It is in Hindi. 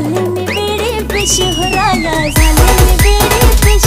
जाले में बेड़े पेश हो राजा जाले में बेड़े पेश